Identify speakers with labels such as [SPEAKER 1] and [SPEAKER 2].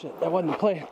[SPEAKER 1] Shit, that wasn't the plan.